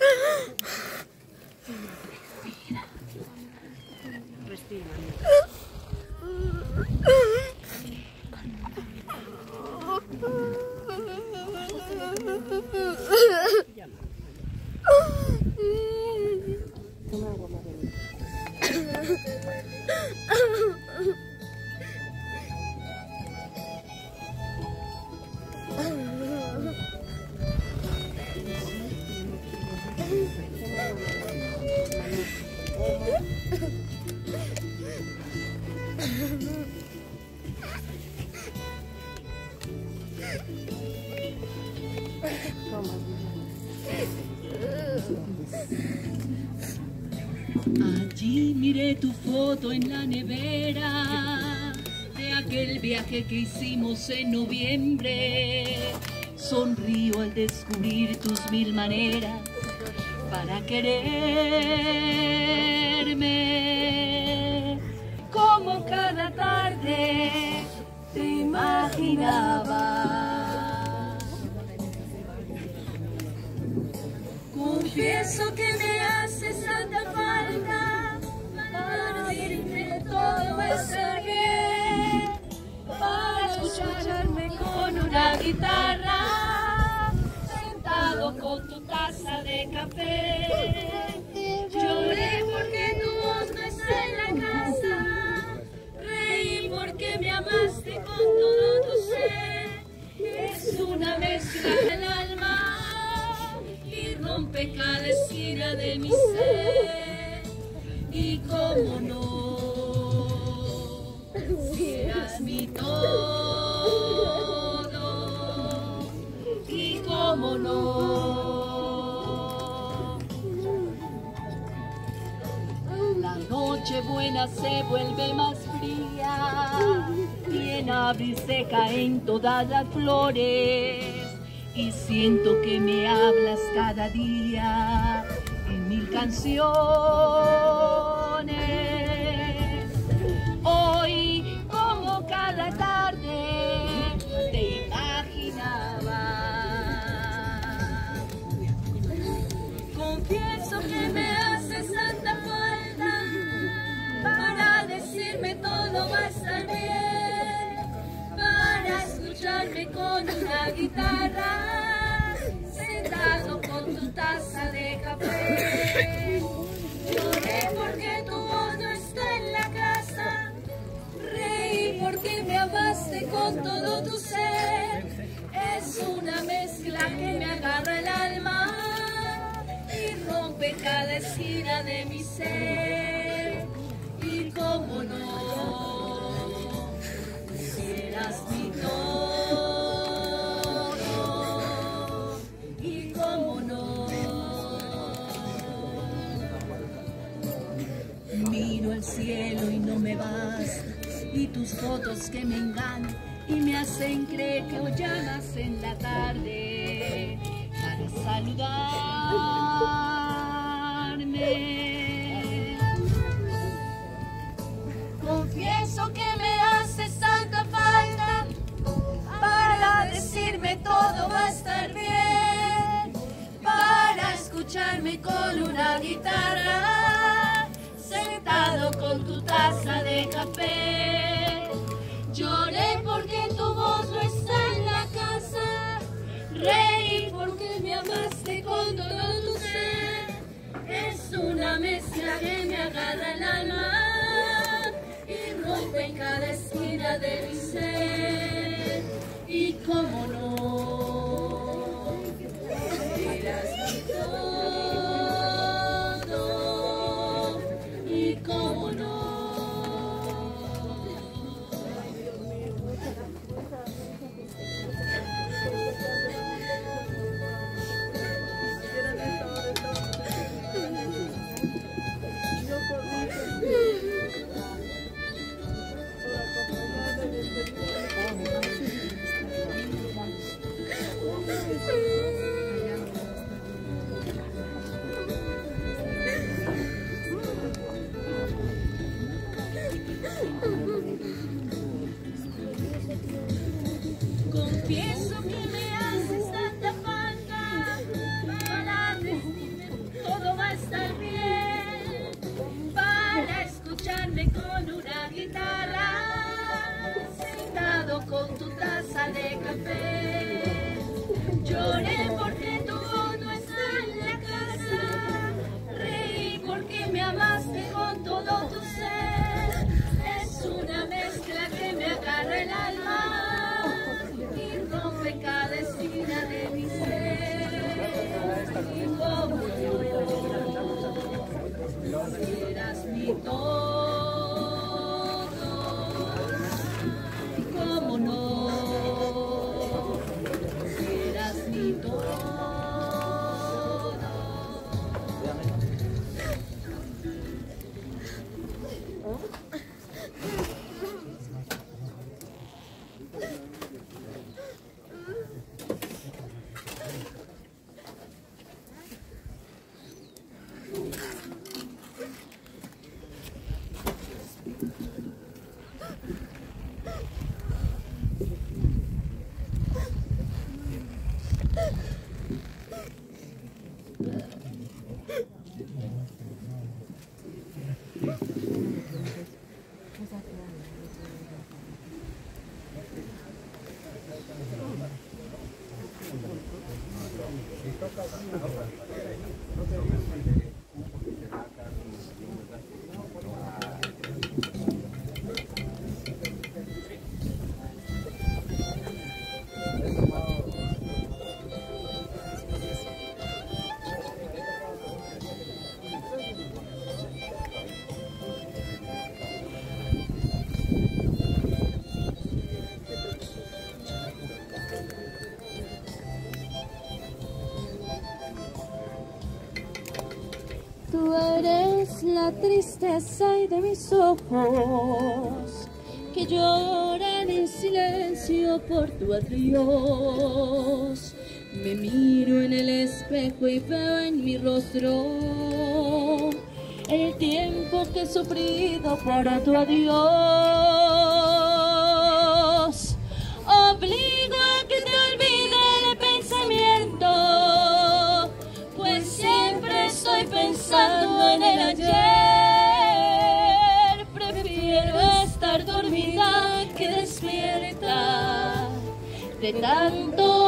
Oh. Allí miré tu foto en la nevera de aquel viaje que hicimos en noviembre. Sonrío al descubrir tus mil maneras para quererme. Guitarra, sentado con tu taza de café. La noche buena se vuelve más fría y en abril se caen todas las flores y siento que me hablas cada día en mil canciones. Cada esquina de mi ser. Y cómo no, serás mi todo. Y cómo no, miro el cielo y no me basta. Y tus fotos que me engañan y me hacen creer que hoy llamas en la tarde para saludarme. Tu taza de café. Lloré porque tu voz no está en la casa, reí porque me amaste con todo tu ser. Es una mezcla que me agarra el alma y rompe en cada esquina de mi ser. the faith. Eres la tristeza de mis ojos que lloran en silencio por tu adiós. Me miro en el espejo y veo en mi rostro el tiempo que he sufrido por tu adiós. De tanto